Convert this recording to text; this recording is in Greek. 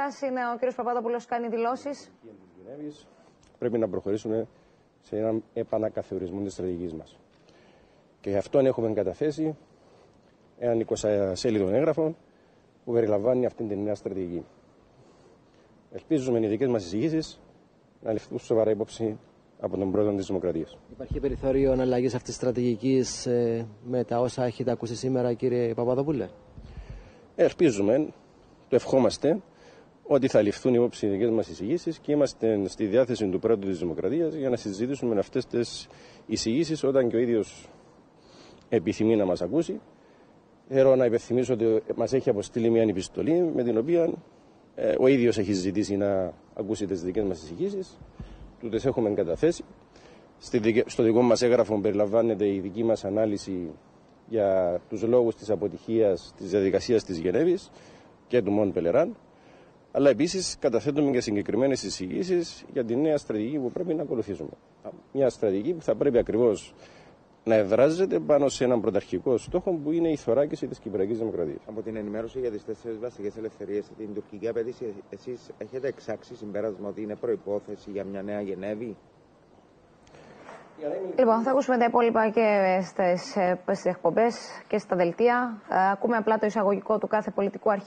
Σας είναι ο κύριος Παπαδόπουλος κάνει δηλώσεις. Γενέβης, πρέπει να προχωρήσουμε σε έναν επανακαθορισμό της στρατηγικής μας. Και γι' αυτό έχουμε καταθέσει έναν 20 σέλιδο έγγραφο που περιλαμβάνει αυτή την νέα στρατηγική. Ελπίζουμε οι δικές μας εισηγήσεις να ληφθούν σοβαρά υπόψη από τον πρόεδρο της Δημοκρατίας. Υπάρχει περιθώριο αναλλαγής αυτής της στρατηγικής ε, με τα όσα έχετε ακούσει σήμερα, κύριε Παπαδοπούλε. Ελπίζουμε, το ευχόμαστε, ότι θα ληφθούν υπόψη οι δικές μας εισηγήσεις και είμαστε στη διάθεση του πρόεδρου της Δημοκρατίας για να συζητήσουμε αυτές τις εισηγήσεις όταν και ο ίδιος επιθυμεί να μας ακούσει. Θέλω να υπενθυμίσω ότι μας έχει αποστείλει μια επιστολή με την οποία ε, ο ίδιος έχει ζητήσει να ακούσει τις δικές μας εισηγήσεις. Του τι έχουμε καταθέσει. Στο δικό μας έγγραφο περιλαμβάνεται η δική μας ανάλυση για τους λόγους της αποτυχίας της διαδικασίας της Γενέβης και του Μον Πελεράν. Αλλά επίσης καταθέτουμε και συγκεκριμένες εισηγήσεις για τη νέα στρατηγική που πρέπει να ακολουθήσουμε. Μια στρατηγική που θα πρέπει ακριβώς να εδράζεται πάνω σε έναν πρωταρχικό στόχο που είναι η θωράκιση της Κυπριακής Δημοκρατίας. Από την ενημέρωση για τις τέσσερις βασικές ελευθερίες, την τουρκική απέτηση, εσείς έχετε εξάξει συμπέρασμα ότι είναι προπόθεση για μια νέα Γενέβη; Λοιπόν, θα ακούσουμε τα υπόλοιπα και στις εκπομπές και στα δελτία. Ακούμε απλά το εισαγωγικό του κάθε πολιτικού αρχηγού.